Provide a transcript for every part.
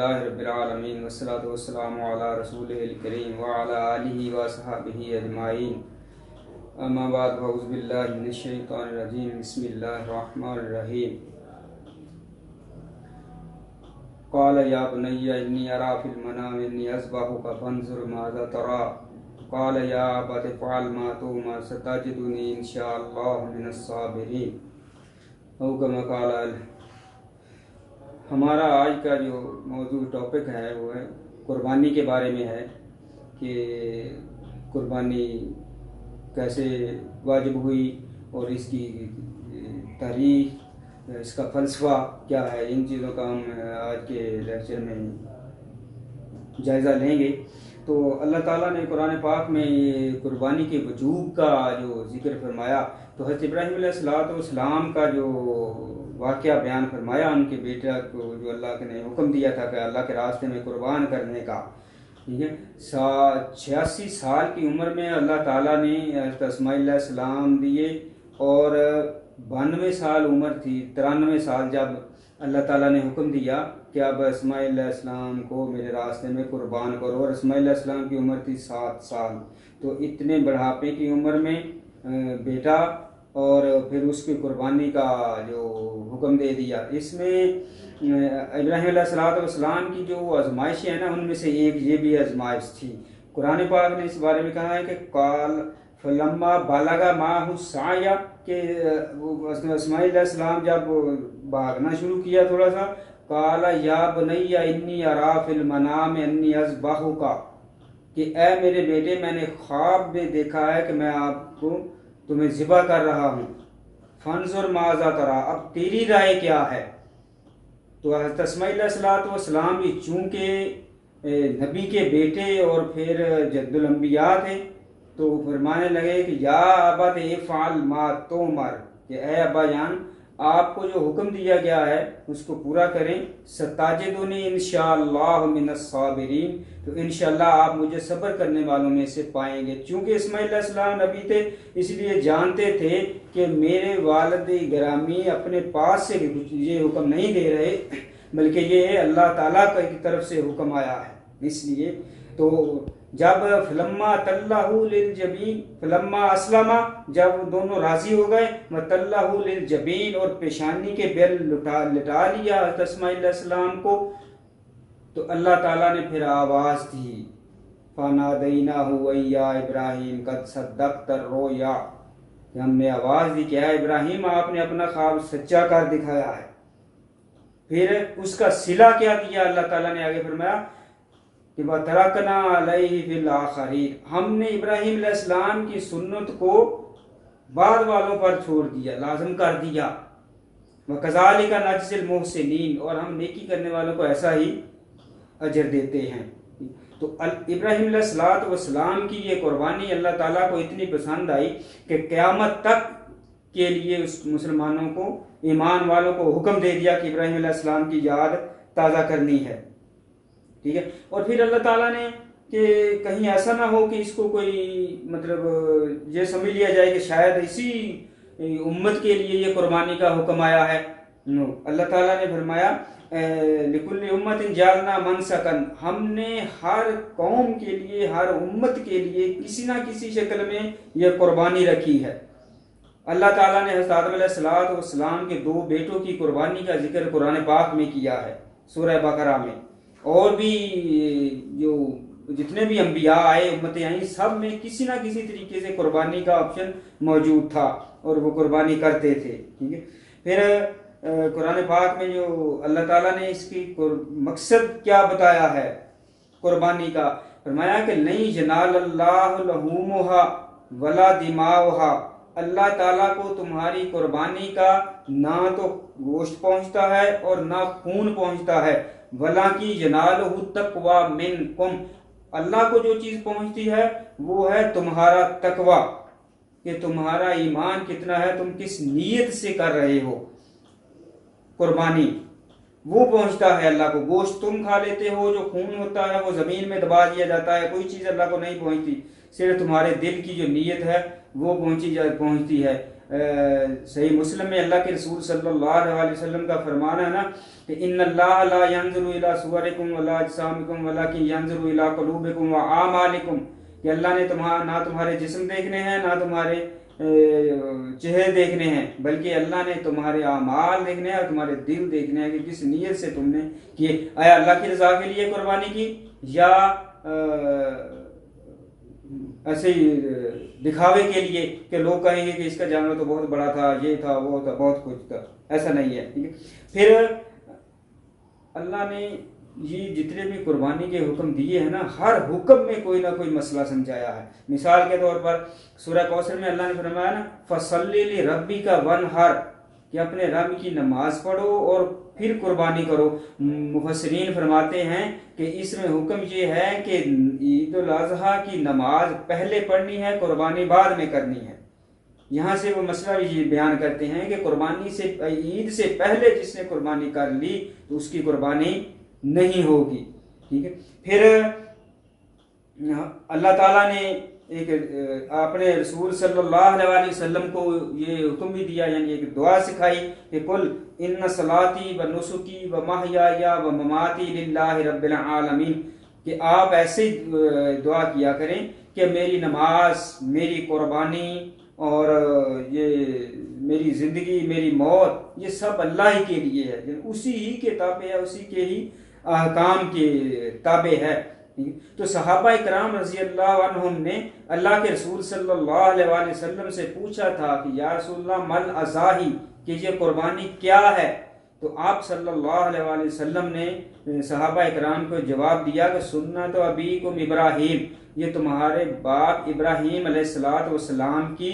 لله رب العالمين والصلاة والسلام على رسوله الكريم وعلى آله وصحبه أجمعين أما بعد فأعوذ بالله من الشيطان الرجيم بسم الله الرحمن الرحيم قال يا بني إني أرى في المنام إني أذبحك فانظر ماذا ترى قال يا أبت افعل ما تؤمر ستجدني إن شاء الله من الصابرين أو كما قال ہمارا آج کا جو موضوع ٹاپک ہے وہ ہے قربانی کے بارے میں ہے کہ قربانی کیسے واجب ہوئی اور اس کی تاریخ، اس کا فلسفہ کیا ہے، ان چیزوں کا ہم آج کے لیکچر میں جائزہ لیں گے۔ تو اللہ تعالیٰ نے قرآن پاک میں یہ قربانی کے وجوب کا جو ذکر فرمایا تو حضرت ابراہیم علیہ السلاۃ والسلام کا جو واقعہ بیان فرمایا ان کے بیٹا کو جو اللہ نے حکم دیا تھا کہ اللہ کے راستے میں قربان کرنے کا۔ ٹھیک ہے؟ چھیاسی سال کی عمر میں اللہ تعالیٰ نے حضرت اسماعیل علیہ السلام دیے اور بانوے سال عمر تھی، ترانوے سال جب اللہ تعالیٰ نے حکم دیا کہ اب اسماعیل علیہ السلام کو میرے راستے میں قربان کرو اور اسماعیل علیہ السلام کی عمر تھی سات سال۔ تو اتنے بڑھاپے کی عمر میں بیٹا اور پھر اس کی قربانی کا جو حکم دے دیا۔ اس میں، ابراہیم علیہ السلاۃ والسلام کی جو آزمائشیں ہیں نا، ان میں سے ایک یہ بھی آزمائش تھی۔ قرآن پاک نے اس بارے میں کہا ہے کہ کال فلما بالاگا ماہ سایہ کہ اسماعیل علیہ السلام جب بھاگنا شروع کیا تھوڑا سا کالا یا بنیا انی اراف المنام، انی ازباہو کا کہ اے میرے بیٹے، میں نے خواب میں دیکھا ہے کہ میں آپ کو تمہیں ذبح کر رہا ہوں۔ فنزر معذا ترا، اب تیری رائے کیا ہے؟ تو حضرت اسماعیل علیہ السلاۃ والسلام بھی چونکہ نبی کے بیٹے اور پھر جد الانبیاء تھے، تو فرمانے لگے کہ یا ابا فعل ما تومر کہ اے ابا جان آپ کو جو حکم دیا گیا ہے، اس کو پورا کریں۔ ستاجدونی انشاءاللہ من الصابرین تو انشاءاللہ آپ مجھے صبر کرنے والوں میں سے پائیں گے۔ چونکہ اسماعیل علیہ السلام نبی تھے، اس لیے جانتے تھے کہ میرے والد گرامی اپنے پاس سے یہ حکم نہیں دے رہے، بلکہ یہ اللہ تعالیٰ کی طرف سے حکم آیا ہے۔ اس لیے تو جب فلما طلّہ للجبین، فلما اسلم جب دونوں راضی ہو گئے طلّہ للجبین اور پیشانی کے بیل لٹا لٹا لیا اسماعیل علیہ السلام کو، تو اللہ تعالیٰ نے پھر آواز دی فانا دینا ہو یا ابراہیم قد صدقت الرؤیا۔ کہ ہم نے آواز دی کہ اے ابراہیم، آپ نے اپنا خواب سچا کر دکھایا ہے۔ پھر اس کا صلہ کیا کیا اللہ تعالیٰ نے آگے فرمایا کہ وَتَرَكْنَا عَلَيْهِ فِي الْآخَرِينَ۔ ہم نے ابراہیم علیہ السلام کی سنت کو بعد والوں پر چھوڑ دیا، لازم کر دیا۔ وَكَذَلِكَ نَجْزِ الْمُحْسِنِينَ۔ اور ہم نیکی کرنے والوں کو ایسا ہی اجر دیتے ہیں۔ تو ابراہیم علیہ السلاۃ والسلام کی یہ قربانی اللہ تعالیٰ کو اتنی پسند آئی کہ قیامت تک کے لیے اس مسلمانوں کو، ایمان والوں کو حکم دے دیا کہ ابراہیم علیہ السلام کی یاد تازہ کرنی ہے۔ ٹھیک ہے؟ اور پھر اللہ تعالیٰ نے کہ کہیں ایسا نہ ہو کہ اس کو کوئی مطلب یہ سمجھ لیا جائے کہ شاید اسی امت کے لیے یہ قربانی کا حکم آیا ہے۔ نو، اللہ تعالیٰ نے فرمایا لکل امت جالنا من سکن ہم نے ہر قوم کے لیے، ہر امت کے لیے کسی نہ کسی شکل میں یہ قربانی رکھی ہے۔ اللہ تعالیٰ نے حضرت علیہ السلاۃ والسلام کے دو بیٹوں کی قربانی کا ذکر قرآن پاک میں کیا ہے، سورہ بقرہ میں۔ اور بھی جو جتنے بھی انبیاء آئے، امتیں آئیں، سب میں کسی نہ کسی طریقے سے قربانی کا آپشن موجود تھا اور وہ قربانی کرتے تھے، ٹھیک ہے؟ پھر قرآن پاک میں جو اللہ تعالیٰ نے اس کی مقصد کیا بتایا ہے قربانی کا؟ فرمایا کہ نہیں جنال اللہ لہومہا ولا دماؤہا، اللہ تعالیٰ کو تمہاری قربانی کا نہ تو گوشت پہنچتا ہے اور نہ خون پہنچتا ہے۔ ولا کی جنال تقوا من کم اللہ کو جو چیز پہنچتی ہے، وہ ہے تمہارا تقوا کہ تمہارا ایمان کتنا ہے، تم کس نیت سے کر رہے ہو۔ قربانی۔ وہ پہنچتا ہے اللہ کو۔ گوشت تم کھا لیتے ہو، جو خون ہوتا ہے، وہ زمین میں دبا دیا جاتا ہے۔ کوئی چیز اللہ کو نہیں پہنچتی۔ صرف تمہارے دل کی جو نیت ہے، وہ پہنچی جا پہنچتی ہے۔ صحیح مسلم میں اللہ کے رسول صلی اللہ علیہ وسلم کا فرمان ہے نا کہ ان اللہ لا ينظر الى صورکم ولا اجسامکم ولكن ينظر الى قلوبکم واعمالکم کہ اللہ نے تمہارا نہ تمہارے جسم دیکھنے ہیں، نہ تمہارے چہرے دیکھنے ہیں، بلکہ اللہ نے تمہارے اعمال دیکھنے ہیں اور تمہارے دل دیکھنے ہیں کہ کس نیت سے تم نے کیے۔ آیا اللہ کی رضا کے لیے قربانی کی؟ یا ایسے ہی دکھاوے کے لیے کہ لوگ کہیں گے کہ اس کا جانور تو بہت بڑا تھا، یہ تھا، وہ تھا، بہت کچھ تھا۔ ایسا نہیں ہے پھر اللہ نے یہ جتنے بھی قربانی کے حکم دیے ہیں نا، ہر حکم میں کوئی نہ کوئی مسئلہ سمجھایا ہے۔ مثال کے طور پر سورہ کوثر میں اللہ نے فرمایا نا فصلی ربی کا ون ہر کہ اپنے رب کی نماز پڑھو اور پھر قربانی کرو۔ مفسرین فرماتے ہیں کہ اس میں حکم یہ ہے کہ عید الاضحیٰ کی نماز پہلے پڑھنی ہے، قربانی بعد میں کرنی ہے۔ یہاں سے وہ مسئلہ یہ بیان کرتے ہیں کہ قربانی سے، عید سے پہلے جس نے قربانی کر لی تو اس کی قربانی نہیں ہوگی۔ ٹھیک ہے؟ پھر اللہ تعالیٰ نے ایک اپنے رسول صلی اللہ علیہ وسلم کو یہ حکم بھی دیا یعنی ایک دعا سکھائی کہ کل ان صلاتی و نسخی و ماہیا و مماتی للہ رب العالمین، کہ آپ ایسے دعا کیا کریں کہ میری نماز، میری قربانی اور یہ میری زندگی، میری موت، یہ سب اللہ ہی کے لیے ہے یعنی اسی ہی کے تابع ہے، اسی کے ہی احکام کے تابع ہے۔ تو صحابہ اکرام رضی اللہ عنہم نے اللہ کے رسول صلی اللہ علیہ وآلہ وسلم سے پوچھا تھا کہ یا رسول اللہ، مل ازاہی، کہ یہ قربانی کیا ہے؟ تو آپ صلی اللہ علیہ وآلہ وسلم نے صحابہ اکرام کو جواب دیا کہ سننا تو ابھی کم ابراہیم، یہ تمہارے باپ ابراہیم علیہ السلاۃ والسلام کی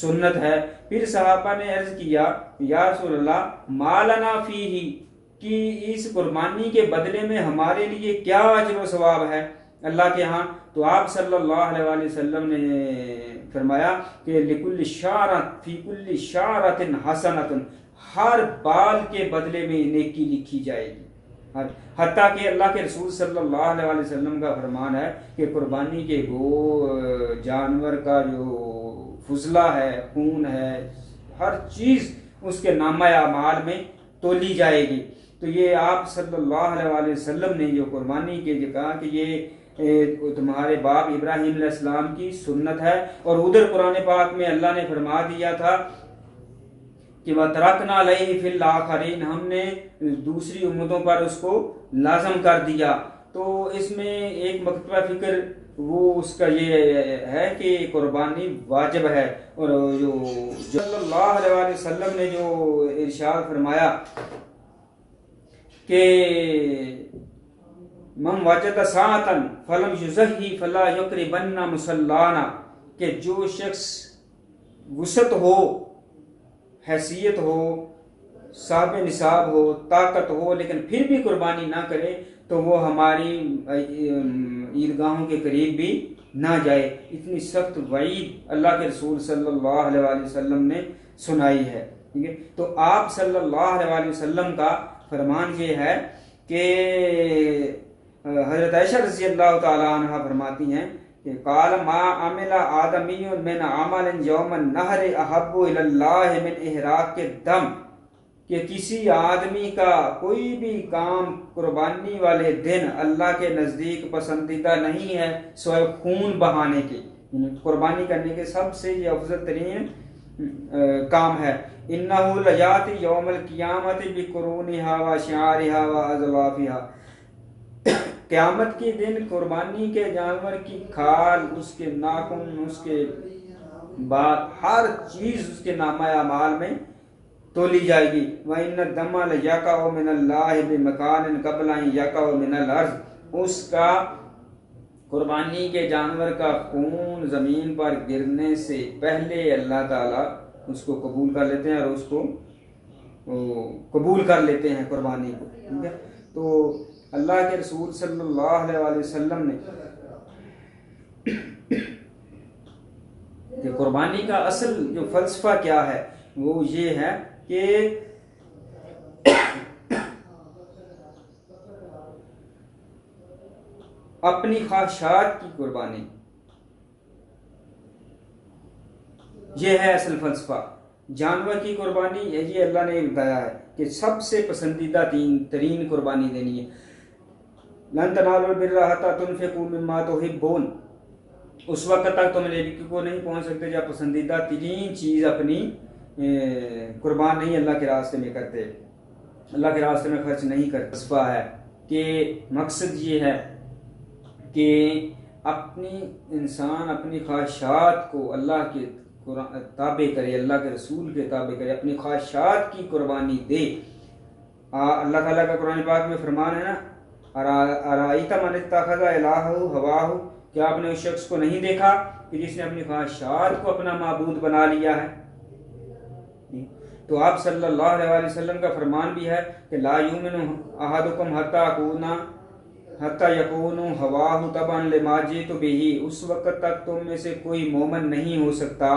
سنت ہے۔ پھر صحابہ نے عرض کیا، یا رسول اللہ مالنا فی ہی کہ اس قربانی کے بدلے میں ہمارے لیے کیا عجر و ثواب ہے؟ اللہ کے ہاں تو آپ صلی اللہ علیہ وآلہ وسلم نے فرمایا کہ لکل شارت، فی کل شارت حسنت ہر بال کے بدلے میں نیکی لکھی جائے گی۔ حتیٰ کہ اللہ کے رسول صلی اللہ علیہ وآلہ وسلم کا فرمان ہے کہ قربانی کے گو جانور کا جو فضلہ ہے، خون ہے، ہر چیز اس کے نامہ اعمال میں تولی جائے گی۔ تو یہ آپ صلی اللہ علیہ وسلم نے جو قربانی کے جو کہا کہ یہ تمہارے باپ ابراہیم علیہ السلام کی سنت ہے اور ادھر قرآن پاک میں اللہ نے فرما دیا تھا کہ وہ ترکنا علیہ فی الآخرین ہم نے دوسری امتوں پر اس کو لازم کر دیا۔ تو اس میں ایک مکتبہ فکر، وہ اس کا یہ ہے کہ قربانی واجب ہے۔ اور جو صلی اللہ علیہ وسلم نے جو ارشاد فرمایا کہ من وجد ساعتن فلم یزہی فلا یقربن مسلانا، کہ جو شخص وسط ہو، حیثیت ہو، صاحب نصاب ہو، طاقت ہو، لیکن پھر بھی قربانی نہ کرے، تو وہ ہماری عیدگاہوں کے قریب بھی نہ جائے۔ اتنی سخت وعید اللہ کے رسول صلی اللہ علیہ وسلم نے سنائی ہے، ٹھیک ہے؟ تو آپ صلی اللہ علیہ وسلم کا فرمان یہ ہے کہ حضرت عائشہ رضی اللہ تعالی عنہ فرماتی ہیں کہ، قال ما عمل آدمی من عمل یوم النہر احب اللہ من احراق کے دم کہ کسی آدمی کا کوئی بھی کام قربانی والے دن اللہ کے نزدیک پسندیدہ نہیں ہے سوائے خون بہانے کے یعنی قربانی کرنے کے سب سے یہ افضل ترین کام ہے۔ انہو لجات یوم القیامت بقرونہا و شعارہا و ازوافہا۔ قیامت کے دن قربانی کے جانور کی کھال، اس کے ناخن، اس کے بعد ہر چیز اس کے نامہ اعمال میں تولی جائے گی۔ وَإِنَّ الدَّمَّ لَيَقَعُ مِنَ اللَّهِ بِمَكَانٍ قَبْلَ يَقَعُ مِنَ الْأَرْضِ۔ اس کا قربانی کے جانور کا خون زمین پر گرنے سے پہلے اللہ تعالی اس کو قبول کر لیتے ہیں اور اس کو قبول کر لیتے ہیں قربانی کو، ٹھیک ہے؟ تو اللہ کے رسول صلی اللہ علیہ وسلم نے کہ قربانی کا اصل جو فلسفہ کیا ہے وہ یہ ہے کہ اپنی خواہشات کی قربانی۔ یہ ہے اصل فلسفہ۔ جانور کی قربانی یہ اللہ نے بتایا ہے کہ سب سے پسندیدہ تین ترین قربانی دینی ہے۔ لن تنالوا البر حتى تنفقوا مما تحبون۔ اس وقت تک تم نیکی کو نہیں پہنچ سکتے جب پسندیدہ ترین چیز اپنی قربان نہیں اللہ کے راستے میں کرتے۔ اللہ کے راستے میں خرچ نہیں کرتے۔ ہے کہ مقصد یہ ہے کہ اپنی انسان، اپنی خواہشات کو اللہ کے تابع کرے، اللہ کے رسول کے تابع کرے، اپنی خواہشات کی قربانی دے۔ اللہ تعالیٰ کا قرآن پاک میں فرمان ہے نا ارائیتا من اتخذ الہ ہواہ کیا آپ نے اس شخص کو نہیں دیکھا کہ جس نے اپنی خواہشات کو اپنا معبود بنا لیا ہے؟ تو آپ صلی اللہ علیہ وسلم کا فرمان بھی ہے کہ لا یومن احدکم حتی اکونا حتی یکون ہواہ تبن لما جیت بہی، اس وقت تک تم میں سے کوئی مومن نہیں ہو سکتا۔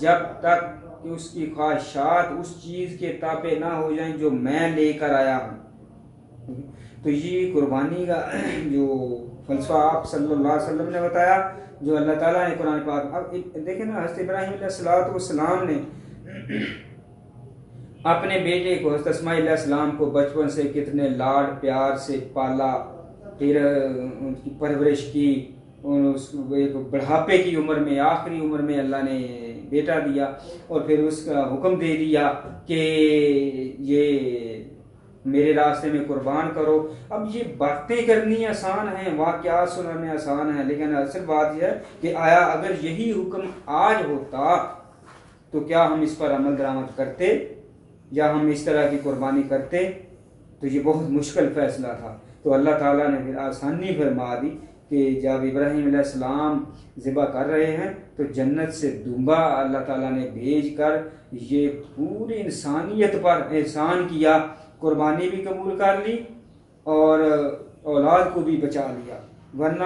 جب تک کہ اس کی خواہشات اس چیز کے تابع نہ ہو جائیں جو میں لے کر آیا ہوں۔ تو یہ قربانی کا جو فلسفہ آپ صلی اللہ علیہ وسلم نے بتایا، جو اللہ تعالیٰ نے قرآن پاک، اب دیکھیں نا، حضرت ابراہیم علیہ السلام والسلام نے اپنے بیٹے کو، حضرت اسماعیل علیہ السلام کو بچپن سے کتنے لاڈ پیار سے پالا۔ پھر ان کی پرورش کی اس ایک بڑھاپے کی عمر میں، آخری عمر میں اللہ نے بیٹا دیا، اور پھر اس کا حکم دے دیا کہ یہ میرے راستے میں قربان کرو۔ اب یہ باتیں کرنی آسان ہیں، واقعات سنانے آسان ہیں، لیکن اصل بات یہ ہے کہ آیا اگر یہی حکم آج ہوتا تو کیا ہم اس پر عمل درآمد کرتے؟ یا ہم اس طرح کی قربانی کرتے؟ تو یہ بہت مشکل فیصلہ تھا۔ تو اللہ تعالیٰ نے پھر آسانی فرما دی کہ جب ابراہیم علیہ السلام ذبح کر رہے ہیں تو جنت سے دمبا اللہ تعالیٰ نے بھیج کر یہ پوری انسانیت پر احسان کیا، قربانی بھی قبول کر لی اور اولاد کو بھی بچا لیا۔ ورنہ